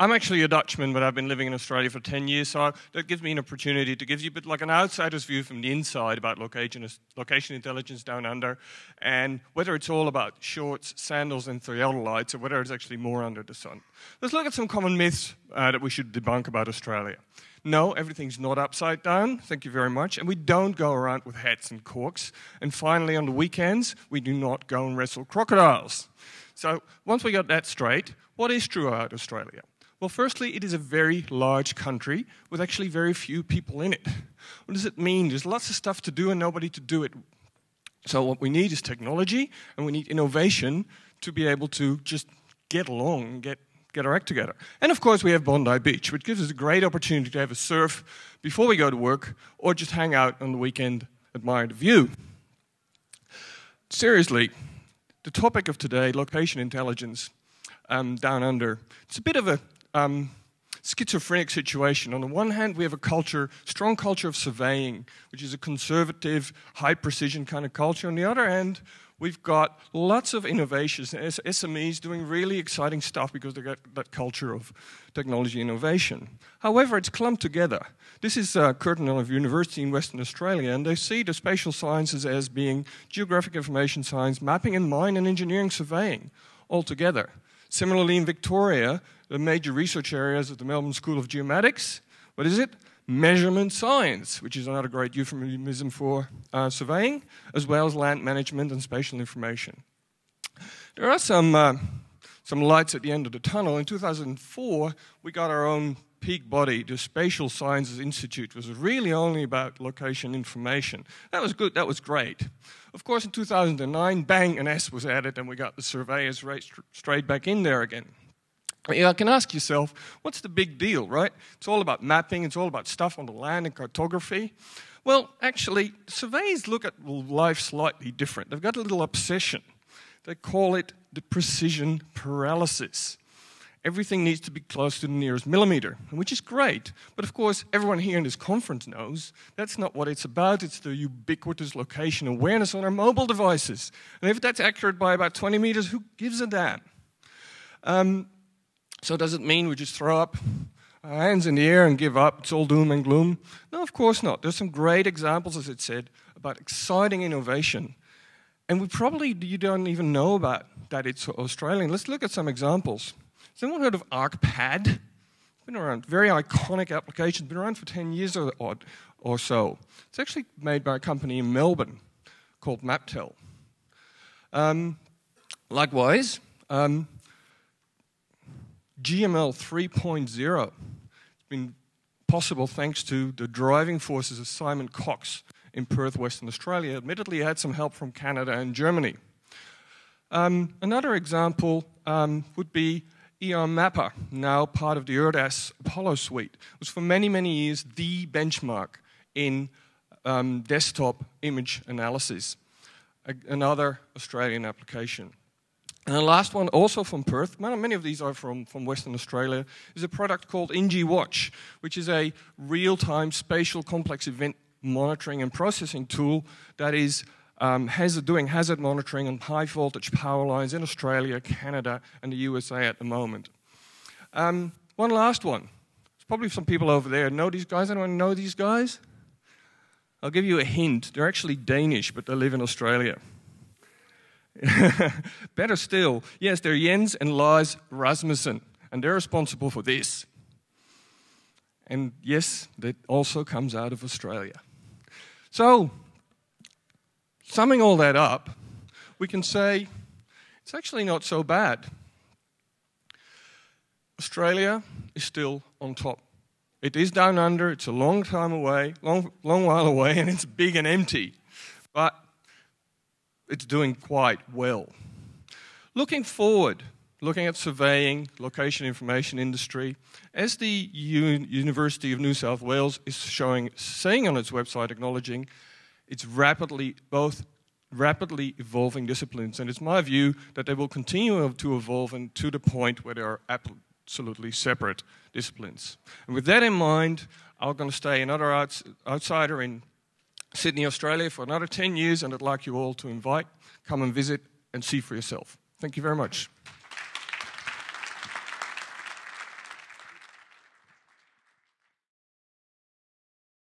I'm actually a Dutchman, but I've been living in Australia for 10 years, so that gives me an opportunity to give you a bit like an outsider's view from the inside about location, location intelligence down under, and whether it's all about shorts, sandals, and theodolites, or whether it's actually more under the sun. Let's look at some common myths uh, that we should debunk about Australia. No, everything's not upside down. Thank you very much. And we don't go around with hats and corks. And finally, on the weekends, we do not go and wrestle crocodiles. So, once we got that straight, what is true about Australia? Well, firstly, it is a very large country with actually very few people in it. What does it mean? There's lots of stuff to do and nobody to do it. So, what we need is technology and we need innovation to be able to just get along and get get our act together. And of course, we have Bondi Beach, which gives us a great opportunity to have a surf before we go to work or just hang out on the weekend, admire the view. Seriously, the topic of today, location intelligence um, down under, it's a bit of a um, schizophrenic situation. On the one hand, we have a culture, strong culture of surveying, which is a conservative, high precision kind of culture. On the other hand, We've got lots of innovations, SMEs doing really exciting stuff because they got that culture of technology innovation. However, it's clumped together. This is uh, Curtin of University in Western Australia, and they see the spatial sciences as being geographic information science, mapping and mine, and engineering surveying all together. Similarly, in Victoria, the major research areas of the Melbourne School of Geomatics, what is it? measurement science, which is another great euphemism for uh, surveying, as well as land management and spatial information. There are some, uh, some lights at the end of the tunnel. In 2004, we got our own peak body, the Spatial Sciences Institute, was really only about location information. That was good, that was great. Of course, in 2009, bang, an S was added, and we got the surveyors right straight back in there again. You can ask yourself, what's the big deal, right? It's all about mapping, it's all about stuff on the land and cartography. Well, actually, surveys look at life slightly different. They've got a little obsession. They call it the precision paralysis. Everything needs to be close to the nearest millimeter, which is great. But of course, everyone here in this conference knows that's not what it's about. It's the ubiquitous location awareness on our mobile devices. And if that's accurate by about 20 meters, who gives a damn? Um, so does it mean we just throw up our hands in the air and give up? It's all doom and gloom? No, of course not. There's some great examples, as it said, about exciting innovation. And we probably you don't even know about that it's Australian. Let's look at some examples. Has anyone heard of ArcPad? It's been around, very iconic application, been around for 10 years or, or so. It's actually made by a company in Melbourne called Maptel. Um, likewise, um, GML 3.0 has been possible thanks to the driving forces of Simon Cox in Perth, Western Australia. Admittedly, he had some help from Canada and Germany. Um, another example um, would be Eon Mapper, now part of the ERDAS Apollo suite. Was for many, many years the benchmark in um, desktop image analysis, another Australian application. And the last one, also from Perth, many of these are from, from Western Australia, is a product called NG Watch, which is a real time spatial complex event monitoring and processing tool that is um, hazard, doing hazard monitoring on high voltage power lines in Australia, Canada, and the USA at the moment. Um, one last one. There's probably some people over there know these guys. Anyone know these guys? I'll give you a hint. They're actually Danish, but they live in Australia. Better still, yes, they're Jens and Lars Rasmussen, and they're responsible for this. And yes, that also comes out of Australia. So, summing all that up, we can say it's actually not so bad. Australia is still on top. It is down under, it's a long time away, long, long while away, and it's big and empty. But it's doing quite well. Looking forward, looking at surveying, location information industry, as the U University of New South Wales is showing, saying on its website, acknowledging it's rapidly, both rapidly evolving disciplines. And it's my view that they will continue to evolve and to the point where they are absolutely separate disciplines. And with that in mind, I'm going to stay another outs outsider in Sydney, Australia for another 10 years, and I'd like you all to invite, come and visit, and see for yourself. Thank you very much.